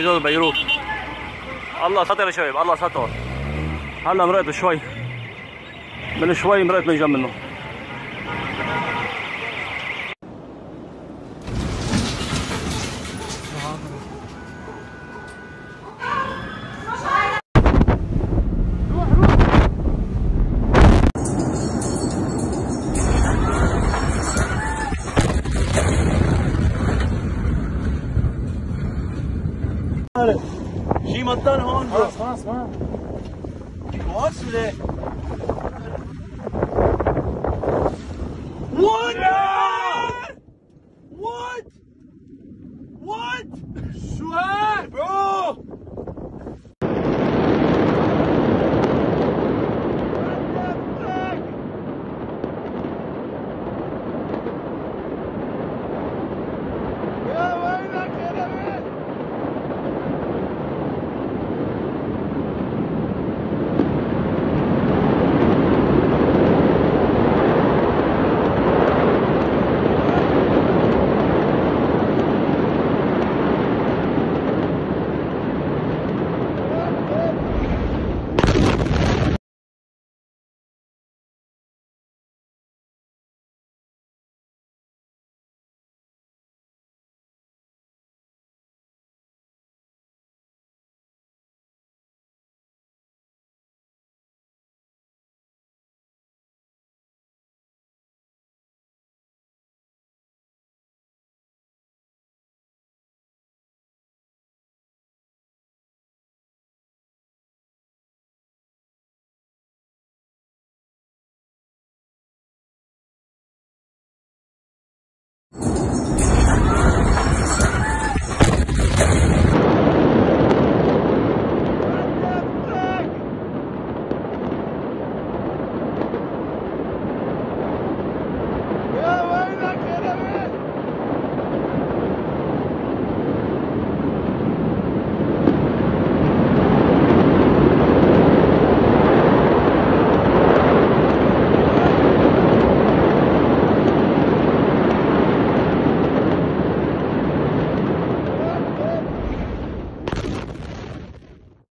جبل بيروت الله ستر يا شباب الله ستر هلا مرقته شوي. من شوي مرقت من جنب منه. شي مطر هون خلاص خلاص ما بص ليه What? What? What? شو هاد؟